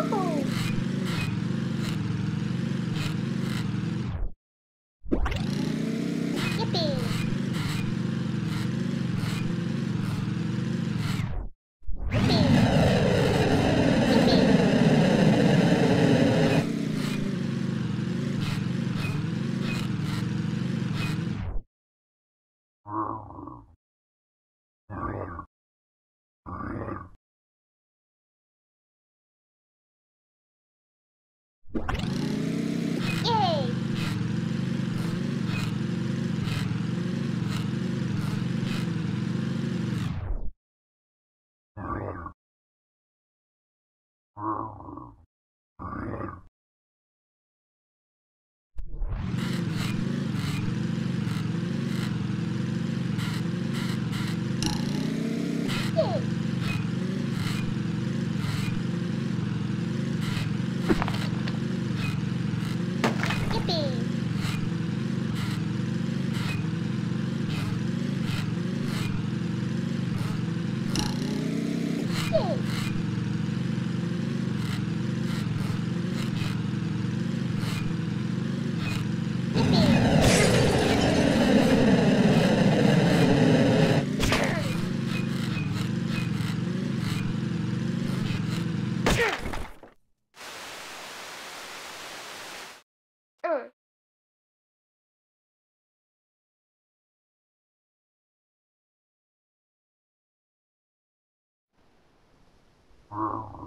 Woohoo! Yay! Wow.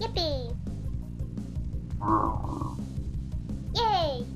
Yippee! Yay!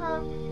好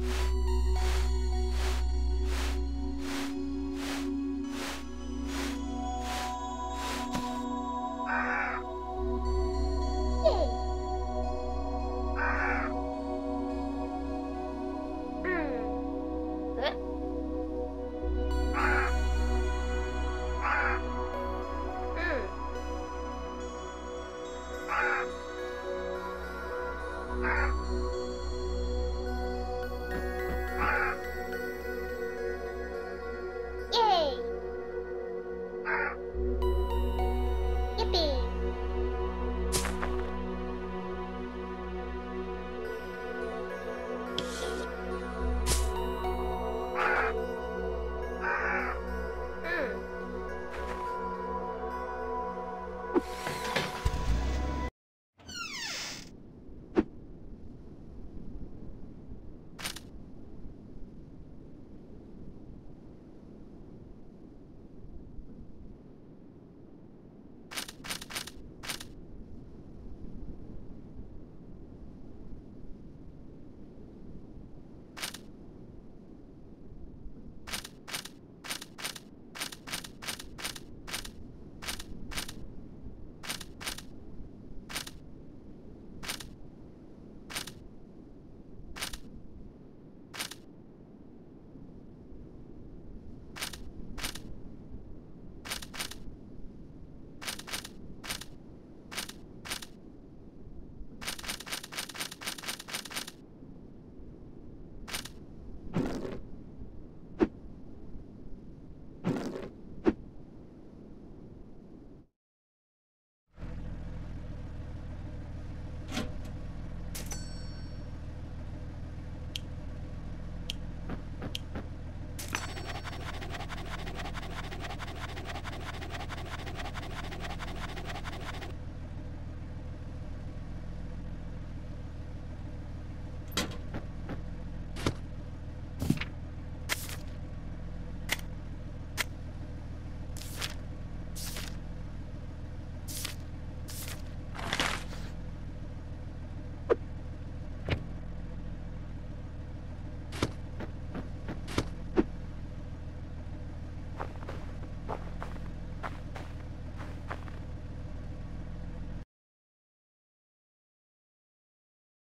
you